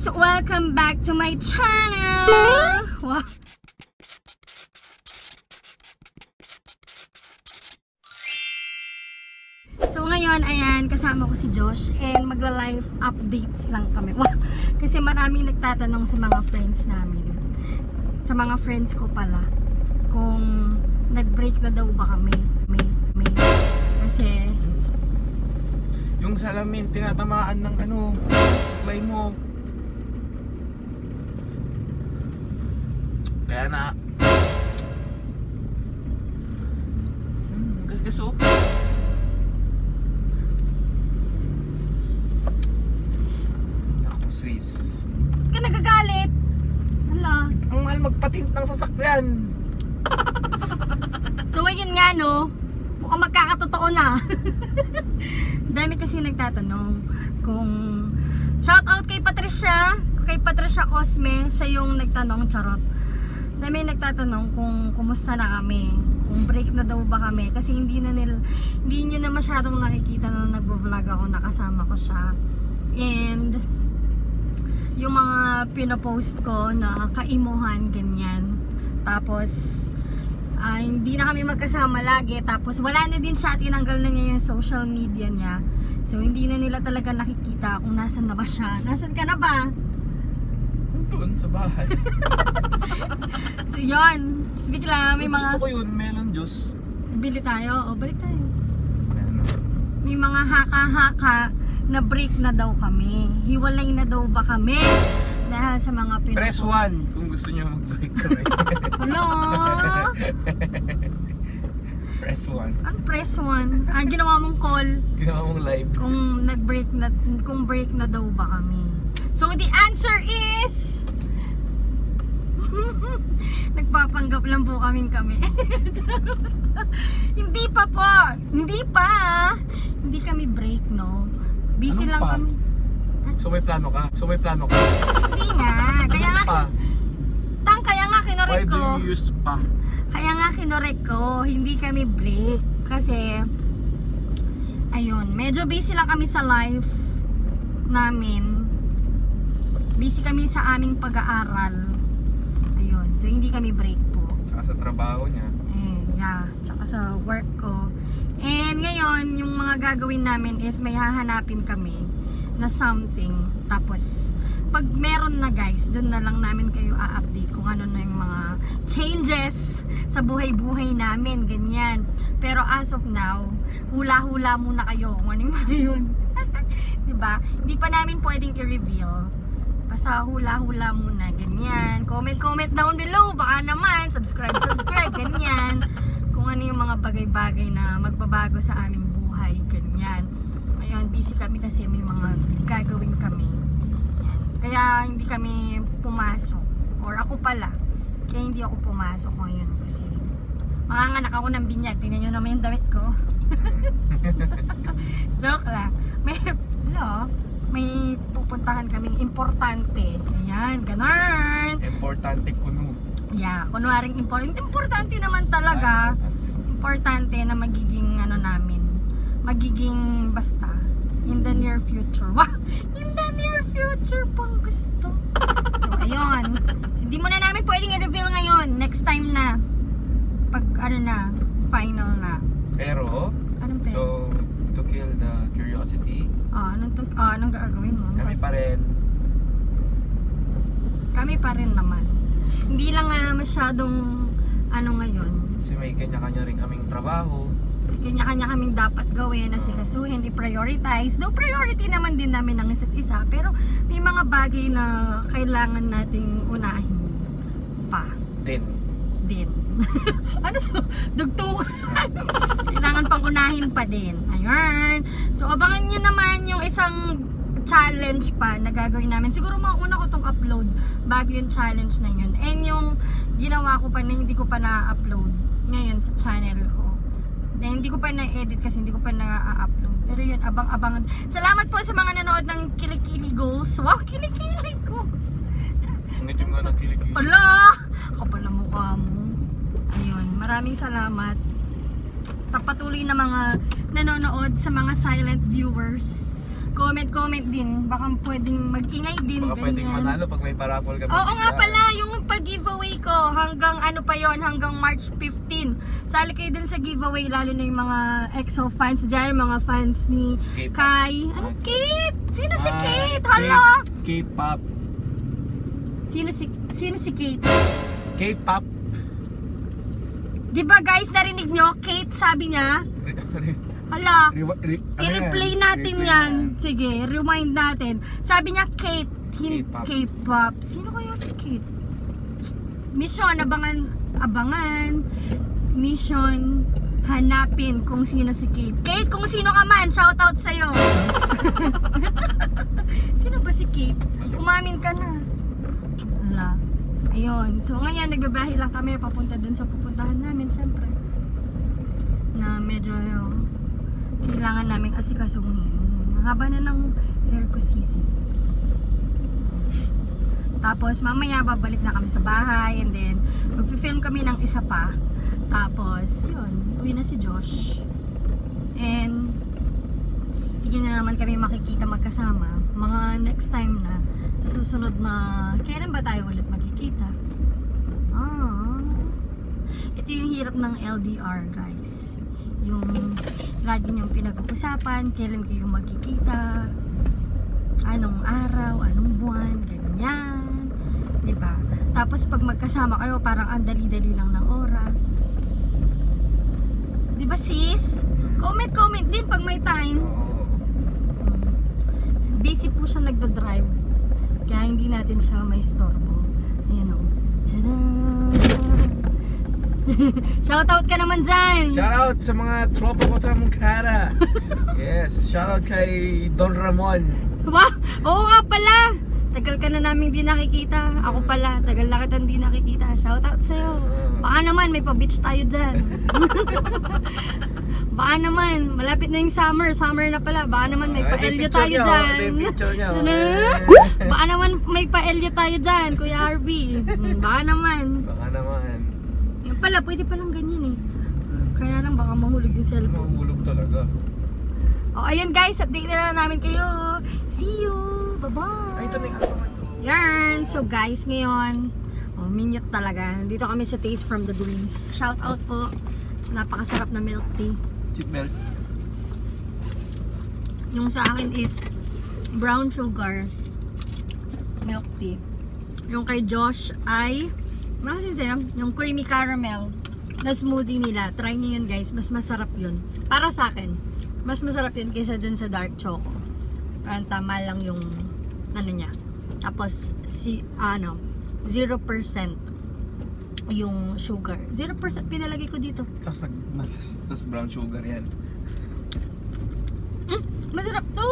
guys! Welcome back to my channel! Wow. So ngayon, ayan, kasama ko si Josh and magla-live updates lang kami. Wow. Kasi maraming nagtatanong sa mga friends namin. Sa mga friends ko pala. Kung nag-break na daw ba kami. May, may. Kasi, Yung salamin, tinatamaan ng ano, supply mo. Kaya na... Hmm, gas-gas oh. Ako, Swiss. ka nagagalit! Hala. Ang mahal magpatint ng sasakyan. So ayun nga no, mukhang magkakatotoo na. Dami kasi nagtatanong kung shout out kay Patricia, kay Patricia Cosme, siya yung nagtanong charot. Dami nagtatanong kung kumusta na kami, kung break na daw ba kami. Kasi hindi na nila hindi niyo na masyadong nakikita na nagvo-vlog ako nakasama ko siya. And yung mga pinopost ko na kaimuhan ganyan. Tapos ah, hindi na kami magkasama lagi. Tapos wala na din siya. Tinanggal na niya yung social media niya. So hindi na nila talaga nakikita kung nasan na ba siya. Nasan ka na ba Doon, sa bahay. so yun Tapos bigla may mga Gusto ko yun, melon juice. bili tayo o balik tayo may mga haka-haka na break na daw kami hiwalay na daw ba kami dahil sa mga pinupost Press 1 kung gusto nyo mag-break kami. hello Press 1. ano press one ah, ginawa mong call Ginawa mong live. kung nag-break na kung break na daw ba kami. So the answer is Nagpapanggap lang po kami. Charot. Hindi pa po. Hindi pa. Hindi kami break, no. Busy Anong lang pa? kami. So may plano ka? So may plano ka? Hindi nga. Kaya Ano nga, pa? tang, kaya nga Why kinorek do ko. you use pa? Kaya nga kinorek ko, hindi kami break. Kasi, ayun, medyo busy lang kami sa life namin. Busy kami sa aming pag-aaral. Ayun, so hindi kami break po. Tsaka sa trabaho niya. Eh, yeah, tsaka sa work ko. And ngayon, yung mga gagawin namin is may hahanapin kami na something. Tapos, pag meron na guys, doon na lang namin kayo a-update kung ano na yung mga changes sa buhay-buhay namin, ganyan. Pero as of now, hula-hula muna kayo kung ano yung mga yun. 'Di ba? Hindi pa namin pwedeng i-reveal. Basta hula-hula muna, ganyan. Comment-comment down below, baka naman, subscribe, subscribe, ganyan. Kung ano yung mga bagay-bagay na magbabago sa aming buhay, ganyan. Ngayon, busy kami kasi may mga gagawin kami. Yan. Kaya hindi kami pumasok. Or ako pala. Kaya hindi ako pumasok ngayon kasi manganganak ako ng binyag. Tingnan nyo naman yung damit ko. Joke lang. May, pupuntahan kaming importante. Ayan, ganun. Importante kuno. Yeah, kunwaring important. Importante naman talaga. Importante na magiging ano namin. Magiging basta. In the near future. Wow! In the near future pang gusto. So, ayun. So, hindi mo na namin pwedeng i-reveal ngayon. Next time na. Pag ano na, final na. Pero, Anong pwede? so, to kill the curiosity, anong, ah, anong gagawin mo? kami pa rin. Kami pa rin naman. Hindi lang nga masyadong ano ngayon. Kasi may kanya-kanya rin kaming trabaho. Kanya-kanya kaming dapat gawin, asikasuhin, i-prioritize. Though priority naman din namin ng isa't isa. Pero may mga bagay na kailangan nating unahin pa Din. din. ano to? Dugtungan. kailangan pang unahin pa din. Ayun. So abangan nyo naman isang challenge pa na gagawin namin. Siguro mauna ko tong upload bago yung challenge na yun. And yung ginawa ko pa na hindi ko pa na-upload ngayon sa channel ko. Na hindi ko pa na-edit kasi hindi ko pa na-upload. Pero yun, abang-abangan. Salamat po sa mga nanood ng Kilikili Goals. Wow, Kilikili Goals! Ang itim nga ng kilikili. Ala! Kapal na mukha mo. Ayun, maraming salamat sa patuloy na mga nanonood sa mga silent viewers. Comment-comment din. Baka pwedeng mag-ingay din. Baka pwedeng ganyan. manalo pag may paraffol ka. Oo nga pala, yung pag-giveaway ko hanggang ano pa yon hanggang March 15. Sali kayo dun sa giveaway, lalo na yung mga EXO fans dyan, mga fans ni. Kai. Ano, Kate? Sino si Ah, Kate? Hala? K-pop. Sino si, sino si Kate? K-pop. Di ba guys, narinig nyo? Kate sabi niya. Hala, Re- re- ano i-replay natin Replay yan. Sige, rewind natin. Sabi niya Kate, hin- K-pop. K-pop. Sino kaya si Kate? Mission, abangan, abangan. Mission, hanapin kung sino si Kate. Kate, kung sino ka man, shoutout sa'yo. sino ba si Kate? Umamin ka na. Wala. Ayun. So ngayon, nagbabahay lang kami papunta dun sa pupuntahan namin, syempre. Na medyo kailangan naming asikasuhin. Haba na ng hair ko sisi. Tapos mamaya babalik na kami sa bahay and then magfi-film kami ng isa pa. Tapos yun, uwi na si Josh. And hindi na naman kami makikita magkasama. Mga next time na sa susunod na kailan ba tayo ulit magkikita? Ah. Ito yung hirap ng LDR, guys. Yung lagi niyong pinag-uusapan, kailan kayo magkikita, anong araw, anong buwan, ganyan. 'Di ba? Tapos pag magkasama kayo, parang ang dali-dali lang ng oras. 'Di ba sis? Comment, comment din pag may time. Busy po siya nagda-drive. Kaya hindi natin siya may storbo. Ayan o. Shoutout ka naman dyan! Shoutout sa mga tropa ko sa Mungkara. yes, shoutout kay Don Ramon. Wow! Oo nga pala! Tagal ka na namin di nakikita. Ako pala, tagal na kita di nakikita. Shoutout sa'yo. Baka naman, may pa-beach tayo dyan. Baka naman, malapit na yung summer. Summer na pala. Baka naman, may Ay, pa-elyo tayo dyan. may picture niya. Sana? Baka naman, may pa-elyo tayo dyan, Kuya Harvey. Hmm. Baka naman. Pala, pwede palang ganyan eh. Kaya lang baka mahulog yung cellphone. Mahulog talaga. O, ayun guys, update na lang namin kayo. See you! Bye-bye! Ay, ito na yung. Yarn! So guys, ngayon, oh, minute talaga. Dito kami sa Taste from the Greens. Shout out po. Napakasarap na milk tea. Chip belt. Yung sa akin is brown sugar milk tea. Yung kay Josh ay kasi siya? Yung creamy caramel na smoothie nila. Try niyo yun guys. Mas masarap yun. Para sa akin, mas masarap yun kaysa dun sa dark choco. Parang tama lang yung ano niya. Tapos, si, ano, 0% yung sugar. 0% pinalagay ko dito. Tapos, tapos, tapos brown sugar yan. Mm, masarap to.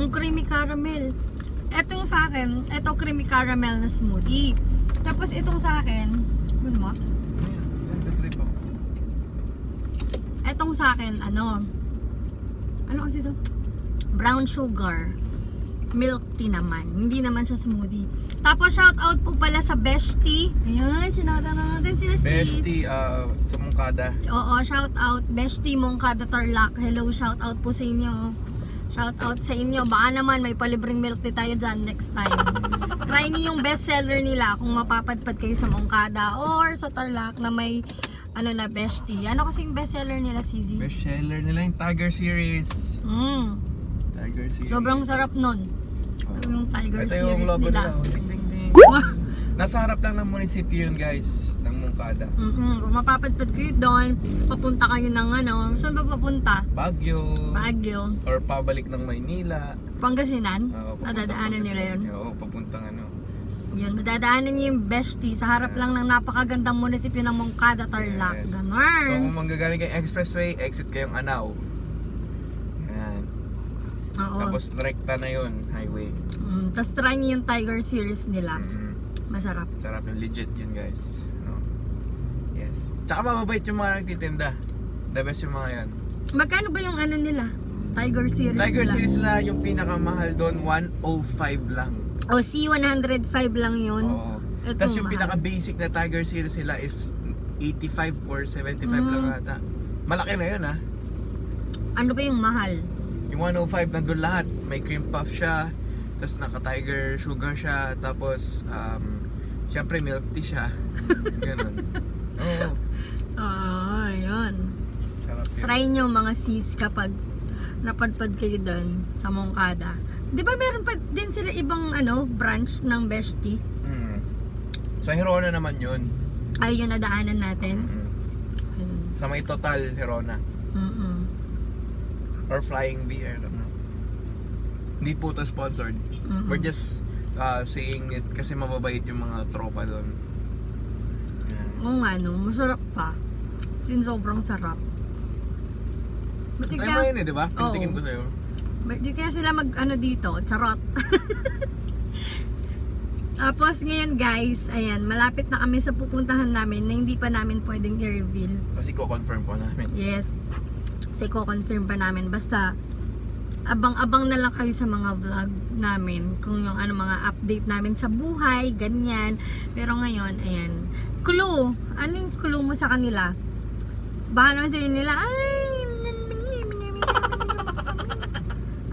Yung creamy caramel. Etong sa akin, eto creamy caramel na smoothie. Tapos itong sa akin, gusto mo? Etong sa akin, ano? Ano kasi to? Brown sugar. Milk tea naman. Hindi naman siya smoothie. Tapos shout out po pala sa Beshti. Ayan, shout out natin sila sis. Bestie, ah, sa Mungkada. Oo, shout out. Beshti Mongkada Tarlac. Hello, shout out po sa inyo. Shout out sa inyo. Baka naman may palibreng milk tea tayo dyan next time. Try niyo yung best seller nila kung mapapadpad kayo sa Mongkada or sa Tarlac na may ano na Beshti. Ano kasi yung best seller nila, CZ? Best seller nila yung Tiger Series. Mm, Tiger Series. sobrang sarap nun. Oh. Yung Tiger Ito yung series logo nila. nila. oh. Ding, ding, ding. Nasa harap lang ng munisipyo yun guys. Mungkada. Mm-mm. Kung mapapadpad kayo doon, papunta kayo ng ano, saan ba papunta? Baguio. Baguio, Or pabalik ng Maynila. Pangasinan. Oo, Nadadaanan nila yun. Oo, papuntang ano. Yun, madadaanan niyo yung Beshti sa harap lang ng napakagandang munisipyo ng Mongkada, Tarlac. Yes. So Ganon. kung manggagaling kayong expressway, exit kayong Anao. Yan. Oo. Tapos rekta na yun, highway. Mm, Tapos try niyo yung Tiger series nila. Mm. Masarap. Sarap yung legit yun guys. Yes. Tsaka mababait yung mga nagtitinda. The best yung mga yan. Magkano ba yung ano nila? Tiger series Tiger series na yung pinakamahal doon, 105 lang. O, C105 lang yun. Oo. Ito, Tapos yung mahal. pinaka-basic na Tiger series nila is 85 or 75 lang Mm. ata. Malaki na yun ah. Ano ba yung mahal? Yung 105 nandun lahat. May cream puff siya. Tapos naka-tiger sugar siya. Tapos, um, syempre milk tea siya. Ganun. Oo. Ah, yun. Sarap yun. Try nyo mga sis kapag napadpad kayo doon sa Mongkada. Di ba meron pa din sila ibang ano branch ng Beshti? Mm. Sa Hirona naman yun. Ay, yun nadaanan natin. Mm. Ayun. Sa may Total Hirona. Mm-mm. Or Flying V, I don't know. Hindi po to sponsored. Mm-mm. We're just uh, saying it kasi mababait yung mga tropa doon. Oo nga no, masarap pa. Sin sobrang sarap. Ba't di Try mo kaya, yun eh, di ba? Pinitikin ko sa'yo. di kaya sila mag ano dito? Charot. Tapos ngayon guys, ayan, malapit na kami sa pupuntahan namin na hindi pa namin pwedeng i-reveal. Kasi ko-confirm po namin. Yes. Kasi ko-confirm pa namin. Basta, abang-abang na lang kayo sa mga vlog namin. Kung yung ano, mga update namin sa buhay, ganyan. Pero ngayon, ayan. Clue. Anong clue mo sa kanila? Baka naman sabihin nila, ay,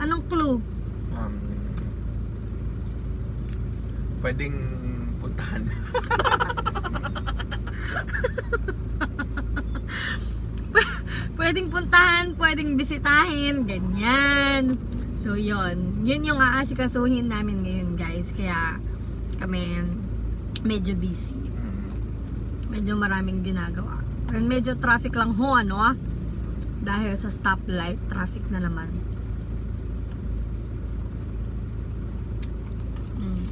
anong clue? Um, pwedeng pwedeng puntahan, pwedeng bisitahin, ganyan. So, yon Yun yung aasikasuhin namin ngayon, guys. Kaya, kami medyo busy. Medyo maraming ginagawa. And medyo traffic lang ho, ano ah. Dahil sa stoplight, traffic na naman. Mm.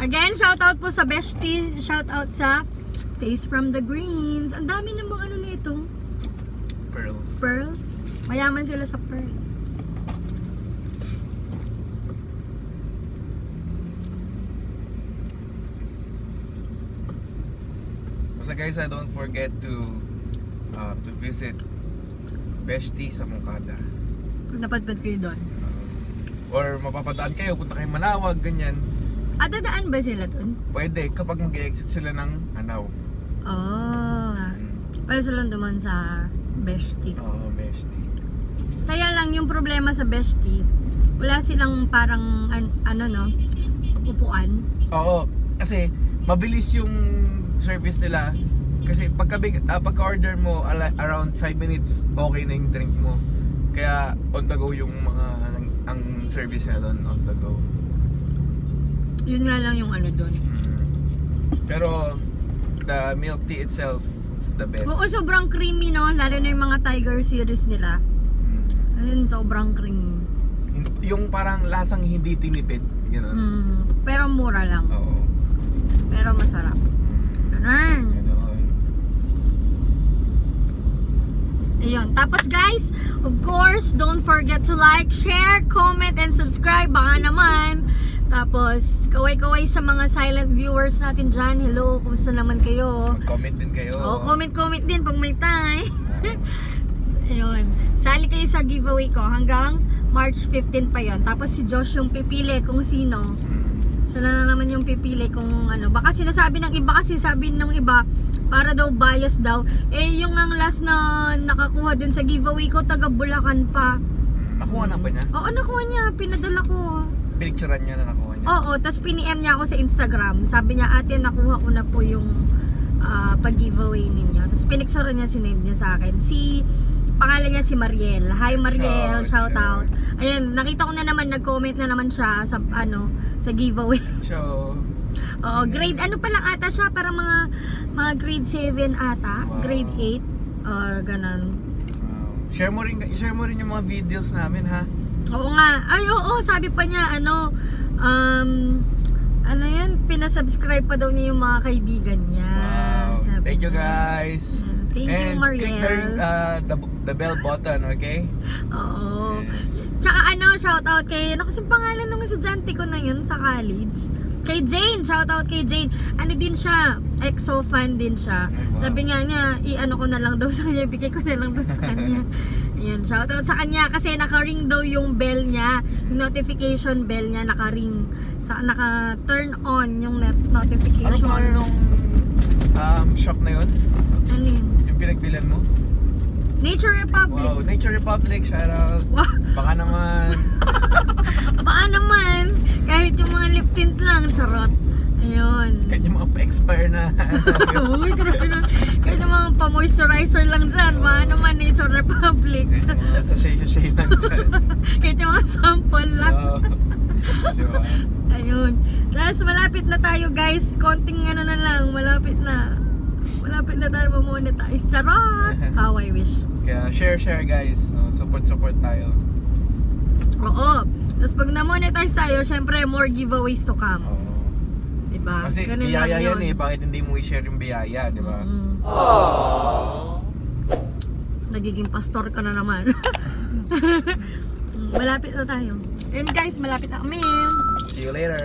Again, shout out po sa Beshti. Shout out sa Taste from the Greens. Ang dami namang ano na itong Pearl. pearl. Mayaman sila sa pearl. Basta guys, uh, don't forget to uh, to visit Beshti sa Mongkada. Kung napadpad kayo doon. Uh, or mapapadaan kayo, punta kayo Manawag, ganyan. Ah, dadaan ba sila doon? Pwede kapag mag-exit sila ng Anaw. Oh. Mm. Pwede sila duman sa Beshti. Oo, Beshti. Kaya lang yung problema sa Beshti, wala silang parang an- ano no, upuan. Oo, kasi mabilis yung service nila. Kasi pagka, ah, pagka-order mo ala- around 5 minutes, okay na yung drink mo. Kaya on the go yung mga ang service nila doon on the go. Yun nga lang yung ano doon. Mm. Pero the milk tea itself is the best. Oo, sobrang creamy no, lalo na yung mga Tiger series nila. Ayun, sobrang creamy. Yung parang lasang hindi tinipid, gano'n. Mm, pero mura lang. Oo. Pero masarap. Ganun. Ayun. Tapos guys, of course, don't forget to like, share, comment, and subscribe. Baka naman. Tapos, kaway-kaway sa mga silent viewers natin dyan. Hello, kumusta naman kayo? Mag-comment din kayo. Oh, comment-comment din pag may time. Ayun. Sali kayo sa giveaway ko hanggang March 15 pa yon. Tapos si Josh yung pipili kung sino. Siya na naman yung pipili kung ano. Baka sinasabi ng iba kasi sabi ng iba para daw bias daw. Eh yung ang last na nakakuha din sa giveaway ko taga Bulacan pa. Nakuha na ba niya? Oo, nakuha niya. Pinadala ko. Pinicturean niya na nakuha niya. Oo, tapos piniem niya ako sa Instagram. Sabi niya, ate, nakuha ko na po yung ah, pag-giveaway ninyo. Tapos pinicture niya, sinend niya sa akin. Si, pangalan niya si Mariel. Hi Mariel, Shout, shout out. Ayun, nakita ko na naman, nag-comment na naman siya sa, ano, sa giveaway. So, Oo, grade, ano pa lang ata siya, parang mga, mga grade 7 ata, Wow. grade 8. Uh, ganon. wow. share mo rin share mo rin yung mga videos namin ha. Oo nga. Ay, oo, sabi pa niya, ano, um, ano yan, pinasubscribe pa daw niya yung mga kaibigan niya. Wow. Thank you guys. Thank you, And Mariel. click the, uh, the, the bell button, okay? Oo. Yes. Tsaka ano, shout out kay, ano kasi pangalan ng estudyante ko na yun sa college? Kay Jane, shout out kay Jane. Ano din siya, EXO fan din siya. Wow. Sabi nga niya, i-ano ko na lang daw sa kanya, bigay ko na lang daw sa kanya. Ayun, shout out sa kanya kasi naka-ring daw yung bell niya, yung notification bell niya naka-ring. Sa, naka-turn on yung net Ano notification. pa nung um, shop na yun? Ano yun? Yung pinagbilan mo? Nature Republic. Wow, Nature Republic, shout out. Wow. Baka naman. Baka naman, kahit yung mga lip tint lang, charot. Ayun. Kahit yung mga pa-expire na. Uy, grabe na. Kahit yung mga pa-moisturizer lang dyan, baka naman Nature Republic. Kahit yung mga sachet-sachet lang dyan. kahit yung mga sample lang. Wow. Di ba? Ayun. Tapos malapit na tayo guys. Konting ano na lang, malapit na. Malapit na tayo mamonetize. Charot! How I wish. Kaya share, share guys. No? Support, support tayo. Oo. Tapos pag na-monetize tayo, syempre more giveaways to come. Oo. Diba? Kasi Ganun biyaya yan eh. Bakit hindi mo i-share yung biyaya, di ba? Mm. Nagiging pastor ka na naman. Malapit na tayo. And guys, malapit na kami. See you later.